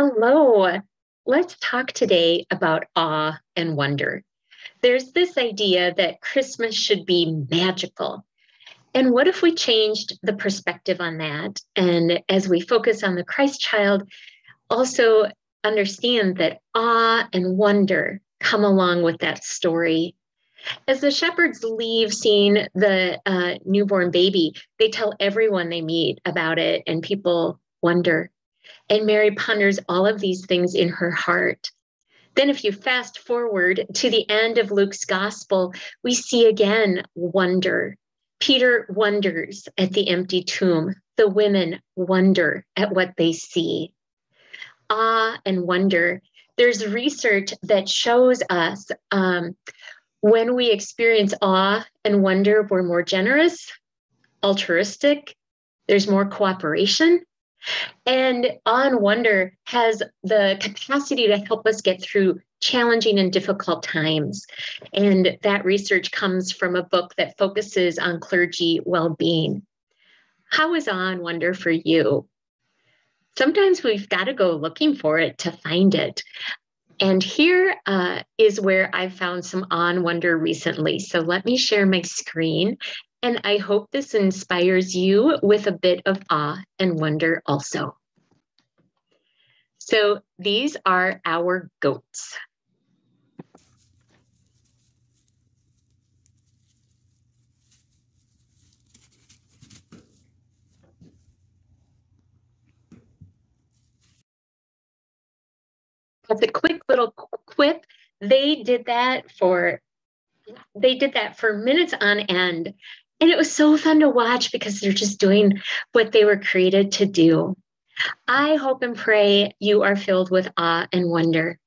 Hello. Let's talk today about awe and wonder. There's this idea that Christmas should be magical. And what if we changed the perspective on that? And as we focus on the Christ child, also understand that awe and wonder come along with that story. As the shepherds leave seeing the uh, newborn baby, they tell everyone they meet about it, and people wonder. And Mary ponders all of these things in her heart. Then, if you fast forward to the end of Luke's gospel, we see again wonder. Peter wonders at the empty tomb. The women wonder at what they see. Awe and wonder. There's research that shows us um, when we experience awe and wonder, we're more generous, altruistic, there's more cooperation, and On Wonder has the capacity to help us get through challenging and difficult times. And that research comes from a book that focuses on clergy well being. How is On Wonder for you? Sometimes we've got to go looking for it to find it. And here uh, is where I found some on wonder recently. So let me share my screen and I hope this inspires you with a bit of awe and wonder also. So these are our goats. As a quick little quip, they did that for they did that for minutes on end and it was so fun to watch because they're just doing what they were created to do. I hope and pray you are filled with awe and wonder.